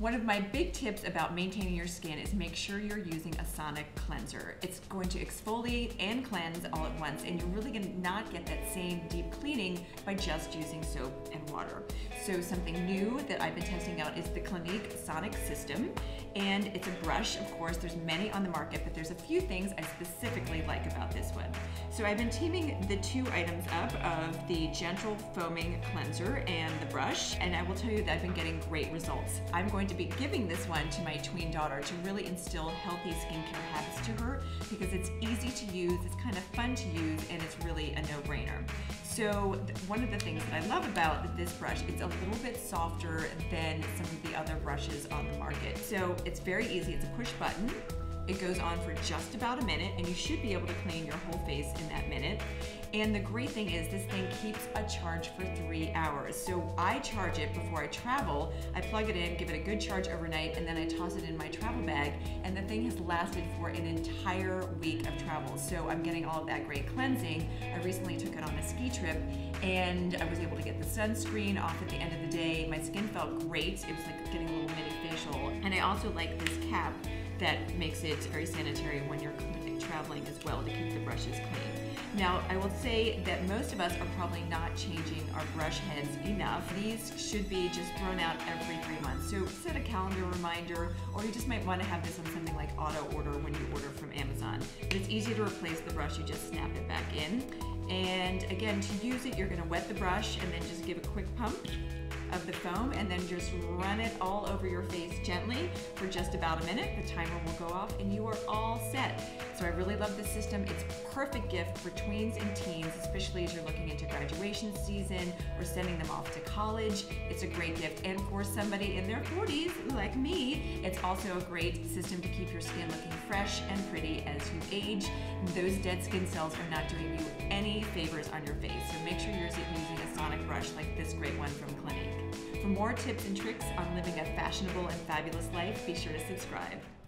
One of my big tips about maintaining your skin is make sure you're using a sonic cleanser. It's going to exfoliate and cleanse all at once, and you're really gonna not get that same deep cleaning by just using soap and water. So something new that I've been testing out is the Clinique Sonic System, and it's a brush, of course, there's many on the market, but there's a few things I specifically like about this one. So I've been teaming the two items up of the gentle foaming cleanser and the brush, and I will tell you that I've been getting great results. I'm going to be giving this one to my tween daughter to really instill healthy skincare habits to her because it's easy to use, it's kind of fun to use, and it's really a no-brainer. So one of the things that I love about this brush, it's a little bit softer than some of the other brushes on the market. So it's very easy, it's a push button. It goes on for just about a minute and you should be able to clean your whole face in that minute. And the great thing is this thing keeps a charge for three hours. So I charge it before I travel. I plug it in, give it a good charge overnight, and then I toss it in my travel bag. And the thing has lasted for an entire week of travel. So I'm getting all of that great cleansing. I recently took it on a ski trip and I was able to get the sunscreen off at the end of the day. My skin felt great. It was like getting a little mini facial. And I also like this cap that makes it very sanitary when you're traveling as well to keep the brushes clean. Now, I will say that most of us are probably not changing our brush heads enough. These should be just thrown out every three months. So set a calendar reminder, or you just might want to have this on something like auto order when you order from Amazon. But it's easy to replace the brush, you just snap it back in. And again, to use it, you're gonna wet the brush and then just give a quick pump of the foam and then just run it all over your face gently for just about a minute. The timer will go off and you are all set. So I really love this system. It's a perfect gift for tweens and teens, especially as you're looking into graduation season or sending them off to college. It's a great gift. And for somebody in their 40s like me, it's also a great system to keep your skin looking fresh and pretty as you age. Those dead skin cells are not doing you any favors on your face. So make sure you're using a sonic brush like this great one from Clinique. For more tips and tricks on living a fashionable and fabulous life, be sure to subscribe.